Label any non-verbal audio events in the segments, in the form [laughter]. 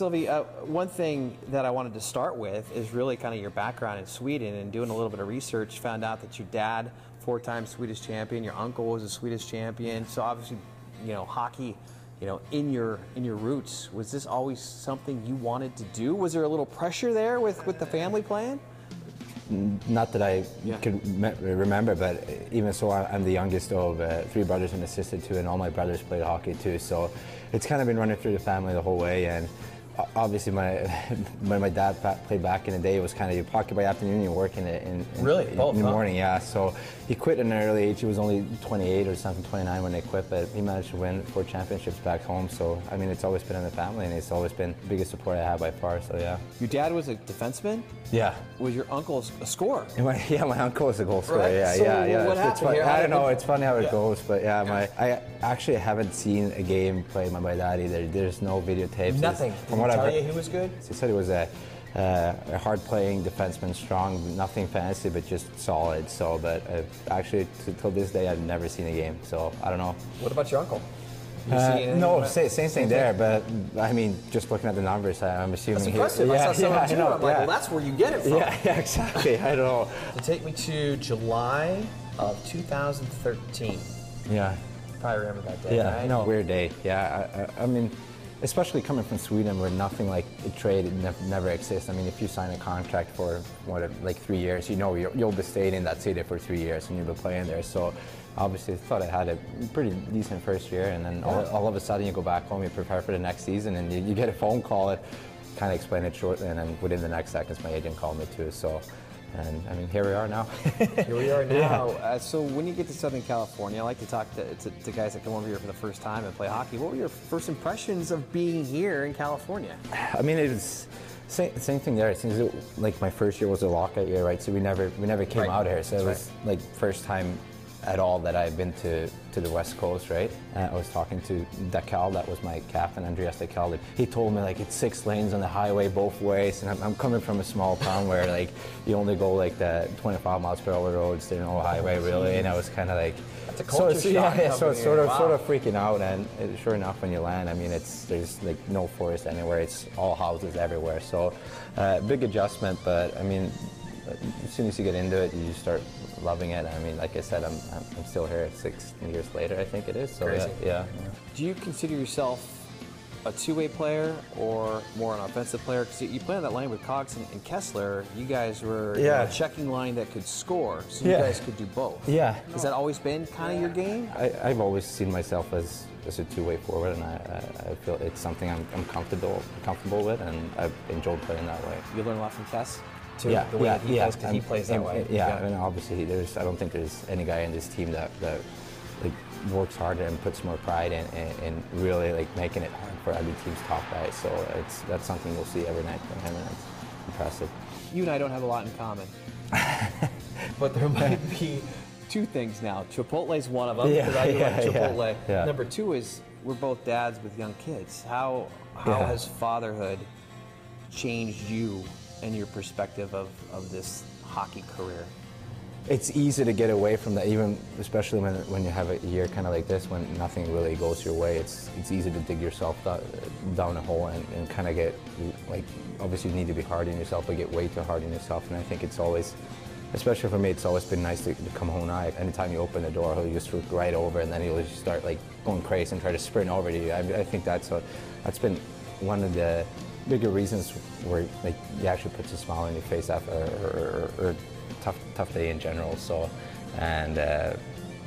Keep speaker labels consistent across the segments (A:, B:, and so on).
A: Sylvie, uh, one thing that I wanted to start with is really kind of your background in Sweden and doing a little bit of research, found out that your dad, four-time Swedish champion, your uncle was a Swedish champion. So obviously, you know, hockey, you know, in your in your roots. Was this always something you wanted to do? Was there a little pressure there with with the family plan?
B: Not that I
A: Yeah.
B: could me- remember, but even so, I'm the youngest of uh, three brothers and a sister too, and all my brothers played hockey too. So it's kind of been running through the family the whole way. And obviously, my [laughs] when my dad played back in the day, it was kind of you pocket by afternoon, you work in the, in, in,
A: Really?
B: in,
A: Both,
B: the
A: huh?
B: morning. Yeah. So he quit at an early age. He was only 28 or something, 29 when they quit, but he managed to win four championships back home. So I mean, it's always been in the family, and it's always been the biggest support I have by far. So yeah.
A: Your dad was a defenseman.
B: Yeah.
A: Was your uncle a scorer?
B: Yeah, [laughs] my, yeah, my uncle was a goal scorer.
A: Right.
B: Yeah,
A: So
B: yeah, yeah.
A: what
B: It's- it's
A: happened
B: funny.
A: here?
B: I don't know. It's funny how it
A: Yeah.
B: goes, but yeah, my I actually haven't seen a game played by my dad either. There's no videotapes.
A: Nothing.
B: From
A: Did
B: what
A: he
B: I've heard-
A: you he was good?
B: He said he was a, uh, a hard-playing defenseman, strong, nothing fancy, but just solid. So, but uh, actually, t- till this day, I've never seen a game. So I don't know.
A: What about your uncle?
B: Uh, no,
A: about-
B: sa- same thing there, but I mean, just looking at the numbers, I- I'm assuming.
A: That's
B: he-
A: impressive. I saw some
B: yeah, I
A: too.
B: know,
A: I'm like, well, that's where you get it from.
B: Yeah, [laughs] yeah, exactly. I don't know. [laughs]
A: To take me to July of 2013.
B: Yeah.
A: Probably remember that day,
B: Yeah,
A: right?
B: no, weird day. Yeah, I, I, I mean, especially coming from Sweden where nothing like a trade never, exists. I mean, if you sign a contract for what, like three years, you know you'll, you'll be staying in that city for three years and you'll be playing there. So obviously, I thought I had a pretty decent first year, and then all, all of a sudden you go back home, you prepare for the next season, and you, you get a phone call. It kind of explain it shortly, and then within the next seconds, my agent called me too. So. And I mean, here we are now. [laughs]
A: Here we are now. Uh, so when you get to Southern California, I like to talk to, to, to guys that come over here for the first time and play hockey. What were your first impressions of being here in California?
B: I mean, it's same, same thing there. It seems like my first year was a lockout year, right? So we never we never came
A: Right.
B: out here. So it was like first time at all that I've been to, to the West Coast, right? And I was talking to Decal, that was my captain, Andreas Decal. He told me like it's six lanes on the highway both ways, and I'm, I'm coming from a small town where like you only go like the 25 miles per hour roads, there's no highway really, and I was kind of like.
A: That's a
B: so
A: culture
B: it's, [laughs]
A: shock
B: yeah, yeah, so it's sort of sort of freaking out, and uh, sure enough, when you land, I mean, it's there's like no forest anywhere. It's all houses everywhere. So, uh, big adjustment, but I mean, as soon as you get into it, you just start loving it. I mean, like I said, I'm I'm, I'm still here six years later. I think it is. So
A: Crazy.
B: yeah, yeah.
A: Do you consider yourself a two-way player or more an offensive player? Because you play on that line with Cogs and, and Kesler. You guys were you know,
B: Yeah.
A: a checking line that could score, so you
B: Yeah.
A: guys could do both.
B: Yeah.
A: Has that always been kind of your game?
B: I, I've always seen myself as, as a two-way forward, and I, I, I feel it's something I'm, I'm comfortable comfortable with, and I've enjoyed playing that way.
A: You learn a lot from Kess. Too,
B: yeah,
A: the way
B: yeah,
A: that he
B: yeah.
A: plays, 'cause he plays that
B: and-
A: way.
B: Yeah, and obviously there's. I don't think there's any guy in this team that that like works harder and puts more pride in, in really like making it hard for other team's top guys. So it's that's something you'll see every night from him, and it's impressive.
A: You and I don't have a lot in common. [laughs] but there might [laughs] be two things now. Chipotle's one of them
B: Yeah,
A: because I grew up
B: yeah, yeah,
A: Chipotle.
B: yeah.
A: Number two is we're both dads with young kids. How how
B: Yeah.
A: has fatherhood changed you and your perspective of, of this hockey career?
B: It's easy to get away from that, even especially when, when you have a year kind of like this, when nothing really goes your way. It's it's easy to dig yourself down a hole and, and kind of get like obviously you need to be hard on yourself, but get way too hard on yourself. And I think it's always, especially for me, it's always been nice to, to come home now. Anytime you open the door, he'll just look right over, and then he'll just start like going crazy and try to sprint over to you. I, I think that's what that's been one of the bigger reasons where like he actually puts a smile on your face after or, or, or tough tough day in general. So, and uh,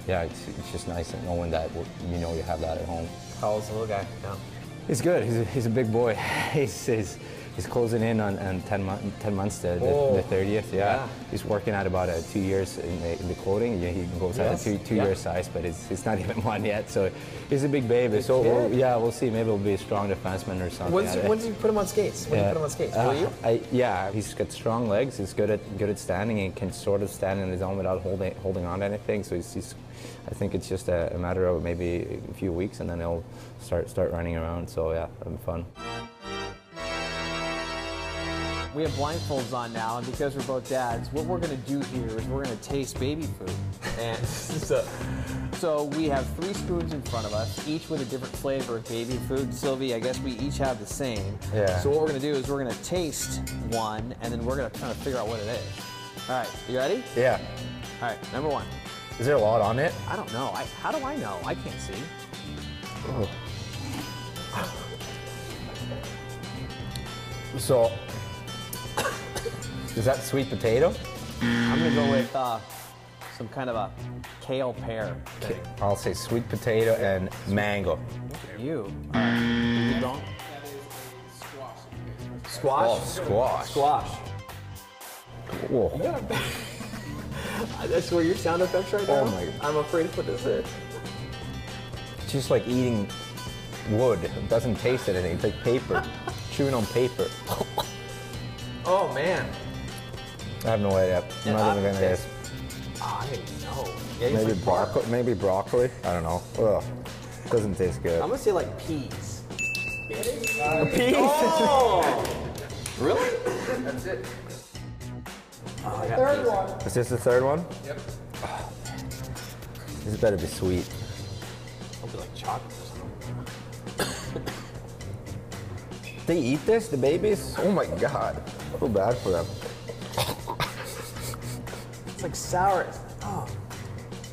B: yeah, it's, it's just nice knowing that you know you have that at home.
A: How old's the little guy now?
B: He's good. He's a, he's a big boy. [laughs] he's, he's, he's closing in on, on 10, mon- 10 months to the,
A: Oh,
B: the 30th. Yeah.
A: yeah.
B: He's working at about uh, two years in the, in the clothing. Yeah, he goes out
A: Yes,
B: at two, two
A: yeah.
B: year size, but it's, it's not [laughs] even one yet. So he's a big baby. so we'll, yeah, we'll see. Maybe he'll be a strong defenseman or something.
A: When's, when did you put him on skates? When did you put him on skates?
B: uh,
A: Were you?
B: I, yeah, he's got strong legs. He's good at good at standing and can sort of stand on his own without holding holding on to anything. So he's, he's I think it's just a, a matter of maybe a few weeks, and then he'll start start running around. So yeah, it'll be fun.
A: We have blindfolds on now, and because we're both dads, what we're gonna do here is we're gonna taste baby food. And [laughs] so, so we have three spoons in front of us, each with a different flavor of baby food. Sylvie, I guess we each have the same.
B: Yeah.
A: So what we're gonna do is we're gonna taste one, and then we're gonna kind of figure out what it is. All right, you ready?
B: Yeah.
A: All right, number one.
B: Is there a lot on it?
A: I don't know. I, how do I know? I can't see.
B: So, is that sweet potato?
A: I'm gonna go with uh, some kind of a kale pear. thing.
B: I'll say sweet potato and mango.
A: You. You don't? Squash.
B: Oh, squash.
A: Squash.
B: Whoa. [laughs]
A: That's where your sound effects right now.
B: Oh my-
A: I'm afraid to put this in.
B: It's just like eating wood. It doesn't taste anything. It's like paper. [laughs] Chewing on paper.
A: Oh man.
B: I have no idea. I'm not even gonna guess.
A: I didn't know. Yeah,
B: Maybe
A: like
B: broccoli. Maybe broccoli. I don't know. Ugh. Doesn't taste good.
A: I'm gonna say like peas.
B: Peas.
A: Oh. [laughs] really? That's it. Oh, I got
C: Third
A: peas.
C: one.
B: Is this the third one?
A: Yep.
B: This better be sweet.
A: It'll be like chocolate or something.
B: They eat this, the babies? Oh my god. I feel bad for them.
A: It's like sour. Oh.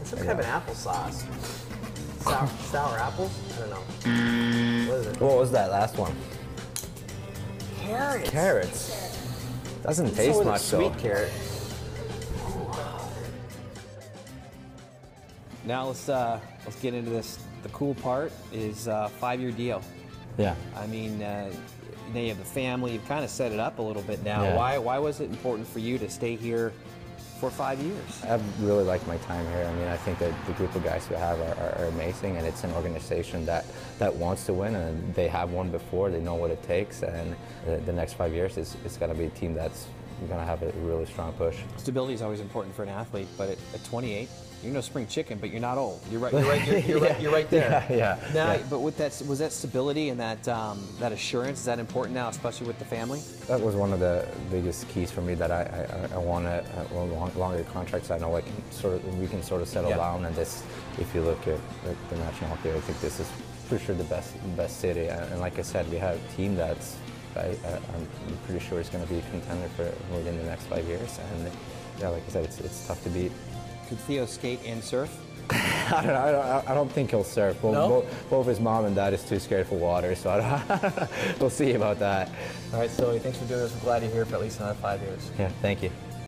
A: It's some kind of an applesauce. Sour, [laughs] sour apples? I don't know. What is it?
B: What was that last one?
A: Carrots.
B: Carrots. Doesn't taste
A: So with
B: much
A: sweet
B: though.
A: carrot. Now let's uh, let's get into this. The cool part is uh, five-year deal.
B: Yeah.
A: I mean, uh, now you have the family. You've kind of set it up a little bit now.
B: Yeah.
A: Why why was it important for you to stay here for five years?
B: I've really liked my time here. I mean, I think that the group of guys we have are, are, are amazing, and it's an organization that, that wants to win, and they have won before. They know what it takes, and the, the next five years is, is going to be a team that's going to have a really strong push.
A: Stability is always important for an athlete, but at, at 28, you're no spring chicken, but you're not old. You're right. You're right. You're, you're [laughs] right. You're right there.
B: Yeah, yeah,
A: Now,
B: yeah.
A: but with that, was that stability and that um, that assurance is that important now, especially with the family?
B: That was one of the biggest keys for me that I, I, I want a, a long, longer contract so I know I can sort of, we can sort of settle
A: Yeah.
B: down. And this, if you look at, at the National Hockey, I think this is for sure the best best city. And, and like I said, we have a team that's I, I'm pretty sure is going to be a contender for within the next five years. And yeah, like I said, it's, it's tough to beat.
A: Could Theo skate and surf? [laughs]
B: I don't, I don't, I don't think he'll surf. Both,
A: No?
B: both, both his mom and dad is too scared for water, so I don't, [laughs] we'll see about that.
A: All right, Silly, thanks for doing this. We're glad you're here for at least another five years.
B: Yeah, thank you.